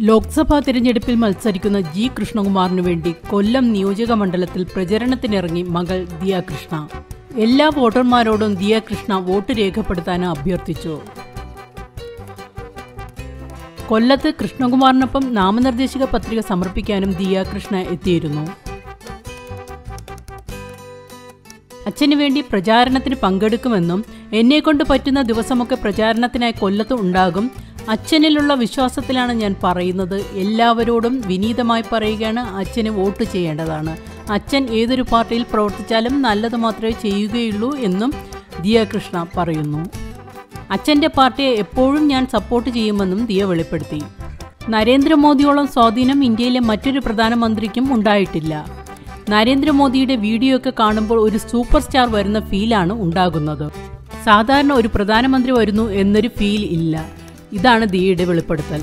ലോക്സഭാ തിരഞ്ഞെടുപ്പിൽ മത്സരിക്കുന്ന ജി. കൃഷ്ണകുമാറിനു വേണ്ടി കൊല്ലം നിയോജക മണ്ഡലത്തിൽ പ്രചരണത്തിനിറങ്ങി മകൾ ദിയ കൃഷ്ണ. എല്ലാ വോട്ടർമാരോടും ദിയ കൃഷ്ണ വോട്ട് രേഖപ്പെടുത്താൻ അഭ്യർത്ഥിച്ചു. കൊല്ലത്ത് കൃഷ്ണകുമാറിനൊപ്പം നാമനിർദ്ദേശക പത്രിക സമർപ്പിക്കാനും ദിയ കൃഷ്ണ എത്തിയിരുന്നു. അച്ഛന് വേണ്ടി പ്രചാരണത്തിന് പങ്കെടുക്കുമെന്നും എന്നെക്കൊണ്ട് പറ്റുന്ന ദിവസമൊക്കെ പ്രചാരണത്തിനായി കൊല്ലത്ത് ഉണ്ടാകും അച്ഛനിലുള്ള വിശ്വാസത്തിലാണ് ഞാൻ പറയുന്നത്. എല്ലാവരോടും വിനീതമായി പറയുകയാണ് അച്ഛന് വോട്ട് ചെയ്യേണ്ടതാണ്. അച്ഛൻ ഏതൊരു പാർട്ടിയിൽ പ്രവർത്തിച്ചാലും നല്ലത് മാത്രമേ ചെയ്യുകയുള്ളൂ എന്നും ദിയ കൃഷ്ണ പറയുന്നു. അച്ഛന്റെ പാർട്ടിയെ എപ്പോഴും ഞാൻ സപ്പോർട്ട് ചെയ്യുമെന്നും ദിയ വെളിപ്പെടുത്തി. നരേന്ദ്രമോദിയോളം സ്വാധീനം ഇന്ത്യയിലെ മറ്റൊരു പ്രധാനമന്ത്രിക്കും ഉണ്ടായിട്ടില്ല. നരേന്ദ്രമോദിയുടെ വീഡിയോ ഒക്കെ കാണുമ്പോൾ ഒരു സൂപ്പർ സ്റ്റാർ വരുന്ന ഫീലാണ് ഉണ്ടാകുന്നത്. സാധാരണ ഒരു പ്രധാനമന്ത്രി വരുന്നു എന്നൊരു ഫീൽ ഇല്ല. ഇതാണ് ദീയുടെ വെളിപ്പെടുത്തൽ.